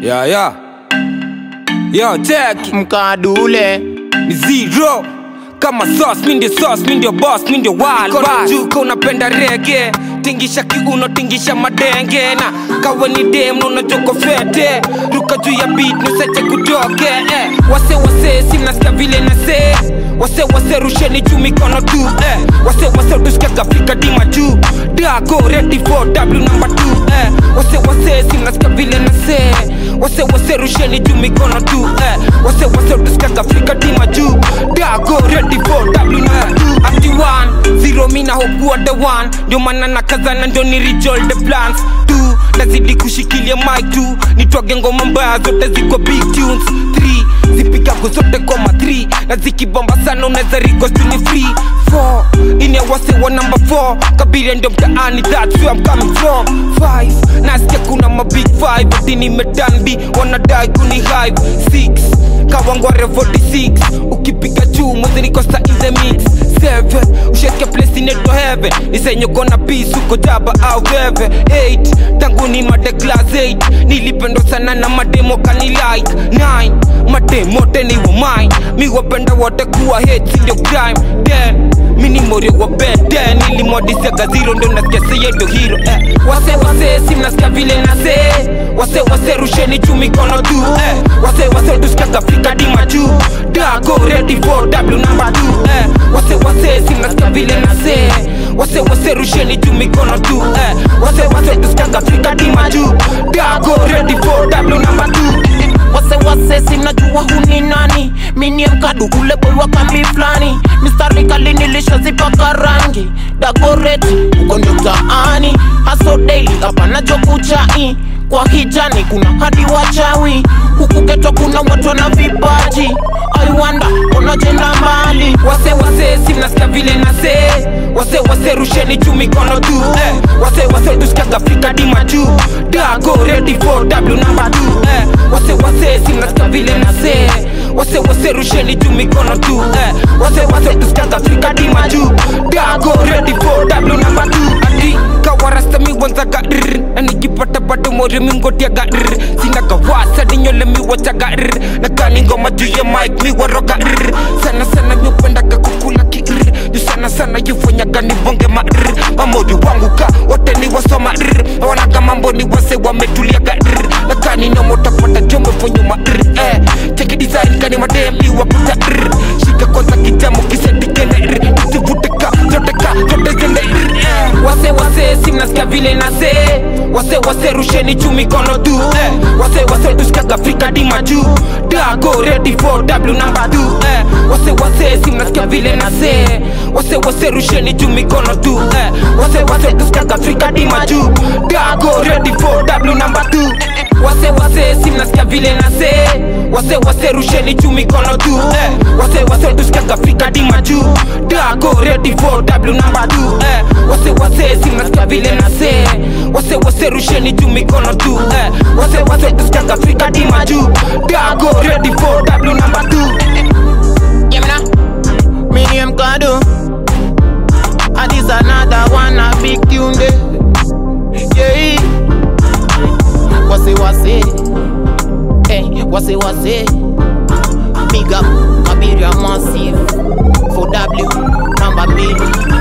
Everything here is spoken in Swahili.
Yeah, yeah. Yo, check mkadule zero kama sauce, mi ndio sauce, mi ndio boss, mi ndio wild Kona Juka unapenda reggae. tingisha kiuno tingisha madenge na kawe ni dem unajoko fete ruka juu ya beat nuseche kutoke eh. wase wase simnasikia vile na se wase wase rusheni juu mikono tu eh. wase wase tusikiaga Afrika dima juu dago ready for W number 2 eh. wase wase simnasikia vile na se wase wase rusheni juu mikono tu eh. wase wase tusikiaga Afrika tima juu dago ready for W tu ati one zero mina hokuwa the one. Ndio maana na kazana ndio ni rejoil the plans. Two nazidi kushikilia mic tu nitwage ngoma mbaya zote ziko big tunes. Three zipigago zote koma 3 na zikibomba sana unaweza request ni free 4 ine wase wa number 4 kabila ndio mtaani that's where I'm coming from. 5 nasikia kuna ma big 5 ati nimetambi wanadai kuni hive 6 kawangware 46 ukipiga juu mwezi niko sa in the mix. Seven. Usheke place in inaitwa heaven. Nisenyokona peace uko jaba au veve eight. Tangu ni made class eight. Nilipendwa sana na mademo kani like 9 mote ni wa mine mi wapenda wote kuwa hate sindio crime 10 mini morio wa bed 10 se gaziro ndo nasikia seye ndo hero eh. wase wase si mnasikia vile nase wase wase rusheni juu mikono tu eh. wase wase tusikiaga Afrika dima juu dago ready for W number 2 eh. wase wase si mnasikia vile nase wase wase rusheni juu mikono tu eh. wase wase tusikiaga Afrika dima juu dago ready for W number 2 wase wase simnajua huni nani? Mini mkadu ule boy wa kambi flani mistari kali nilishazipaka rangi. Dagoreti uko mtaani haso daily hapana jokuchai kwa hijani kuna hadi wachawi. Huku kuna watu na vipaji. Aiwanda unajenda mbali wase wase simnasikia vile nase wase wase rusheni juu mikono tu eh. wase wase tusikiaga Afrika dima juu dago ready for W namba tu eh. wase wase simnasikia vile nase wase wase rusheni juu mikono tu eh. wase wase tusikiaga Afrika dima juu dago ready for W nikipata bado mori mingotiaga rr sinaga di nyole mi wachaga rr na kani ngoma juu ya mic mi waroga rr sana sana mi upendaga kukula ki rr juu sana sana ni bonge ma rr mamodi wangu ka wote ni wasoma rr wanaga mambo ni wase wametuliaga rr na kani nomo tapata jombe fonyuma rr eh cheki design kani madem iwakuta rr shika kwanza kijamo kisetikene wase wase simnasikia vile nase wase wase rusheni juu mikono tu eh. wase wase tusikiaga Afrika dima juu dago ready for W number 2 eh. wase wase simnasikia vile nase wase wase rusheni juu mikono tu eh. wase wase tusikiaga Afrika dima juu dago ready for W number du wase wase simnasikia vile nase wase wase rusheni juu mikono tu eh. wase wase tusikiaga Afrika dima juu dago ready for W number 2 eh. Wase wase simnasikia vile nase wase wase rusheni juu mikono tu eh. wase wase tusikiaga Afrika dima juu. Dago ready for W number 2 Yemna, minie mkadu And this another one a big tune day Yeah. Wase wase. Hey, wase wase. Big up Kabiria Massive. For W Number B